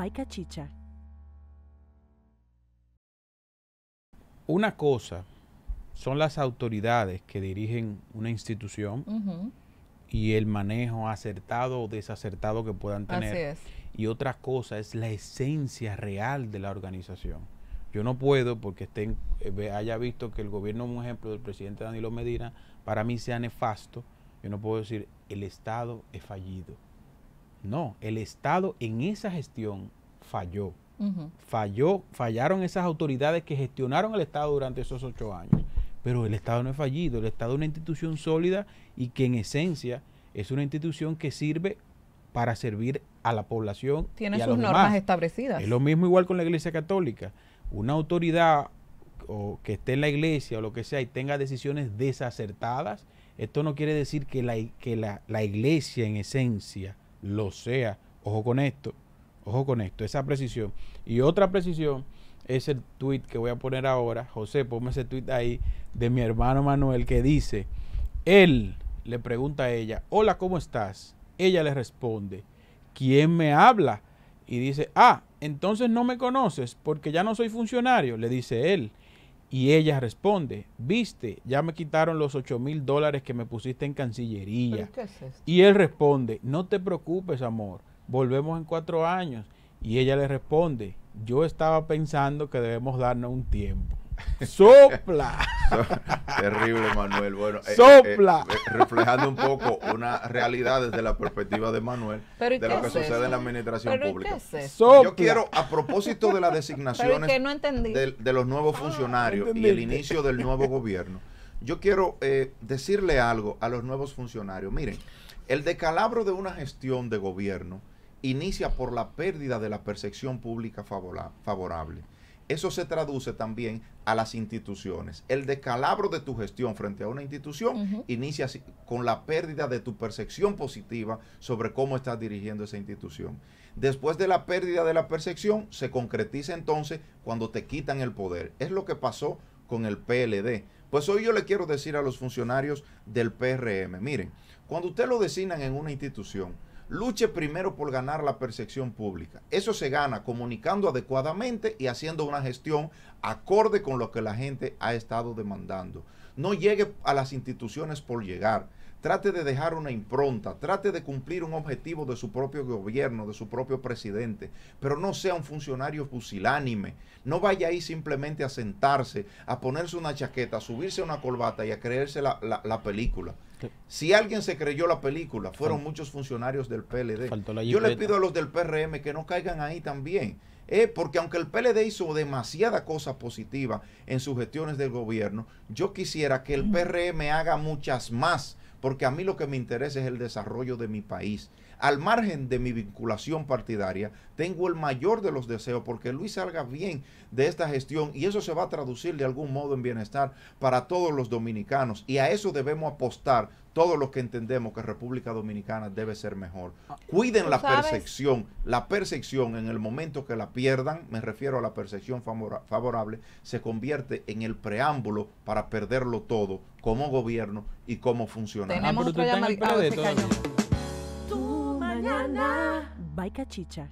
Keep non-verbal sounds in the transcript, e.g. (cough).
Baica Chicha. Una cosa son las autoridades que dirigen una institución y el manejo acertado o desacertado que puedan Así tener. es. Y otra cosa es la esencia real de la organización. Yo no puedo, porque estén, eh, haya visto que el gobierno, un ejemplo del presidente Danilo Medina, para mí sea nefasto, yo no puedo decir el Estado es fallido. No, el Estado en esa gestión falló. Falló, fallaron esas autoridades que gestionaron el Estado durante esos ocho años. Pero el Estado no es fallido, el Estado es una institución sólida y que en esencia es una institución que sirve para servir a la población. Tiene y a sus los normas demás. establecidas. Es lo mismo igual con la Iglesia Católica. Una autoridad o que esté en la iglesia o lo que sea y tenga decisiones desacertadas, esto no quiere decir que la, que la, la iglesia en esencia lo sea. Ojo con esto, ojo con esto, esa precisión. Y otra precisión es el tweet que voy a poner ahora. José, ponme ese tweet ahí de mi hermano Manuel que dice, él le pregunta a ella, hola, ¿cómo estás? Ella le responde, ¿quién me habla? Y dice, ah, entonces no me conoces porque ya no soy funcionario, le dice él. Y ella responde, viste, ya me quitaron los 8 mil dólares que me pusiste en Cancillería. ¿Pero qué es esto? Y él responde, no te preocupes, amor, volvemos en cuatro años. Y ella le responde, yo estaba pensando que debemos darnos un tiempo. ¡Sopla! (laughs) Terrible, Manuel. Bueno, eh, ¡Sopla! eh, eh, reflejando un poco una realidad desde la perspectiva de Manuel Pero ¿y de lo que es sucede eso? en la administración ¿Pero ¿y pública. qué es eso? ¡Sopla! Yo quiero, a propósito de las (laughs) designaciones no de, de los nuevos funcionarios y el inicio del nuevo gobierno, yo quiero eh, decirle algo a los nuevos funcionarios. Miren, el decalabro de una gestión de gobierno inicia por la pérdida de la percepción pública favora- favorable. Eso se traduce también a las instituciones. El decalabro de tu gestión frente a una institución inicia con la pérdida de tu percepción positiva sobre cómo estás dirigiendo esa institución. Después de la pérdida de la percepción, se concretiza entonces cuando te quitan el poder. Es lo que pasó con el PLD. Pues hoy yo le quiero decir a los funcionarios del PRM, miren, cuando usted lo designan en una institución, luche primero por ganar la percepción pública. Eso se gana comunicando adecuadamente y haciendo una gestión acorde con lo que la gente ha estado demandando. No llegue a las instituciones por llegar. Trate de dejar una impronta, trate de cumplir un objetivo de su propio gobierno, de su propio presidente, pero no sea un funcionario fusilánime. No vaya ahí simplemente a sentarse, a ponerse una chaqueta, a subirse una corbata y a creerse la, la- la película. Si alguien se creyó la película, fueron muchos funcionarios del PLD. Yo le pido a los del PRM que no caigan ahí también. Eh, porque aunque el PLD hizo demasiada cosa positiva en sus gestiones del gobierno, yo quisiera que el PRM haga muchas más, porque a mí lo que me interesa es el desarrollo de mi país. Al margen de mi vinculación partidaria, tengo el mayor de los deseos porque Luis salga bien de esta gestión y eso se va a traducir de algún modo en bienestar para todos los dominicanos y a eso debemos apostar todos los que entendemos que República Dominicana debe ser mejor. Cuiden Tú la sabes- percepción, la percepción en el momento que la pierdan, me refiero a la percepción favora- favorable, se convierte en el preámbulo para perderlo todo como gobierno y como funcionario. Tenemos pero otro tú estás en el llamadito. Ah, mañana. Baica Chicha.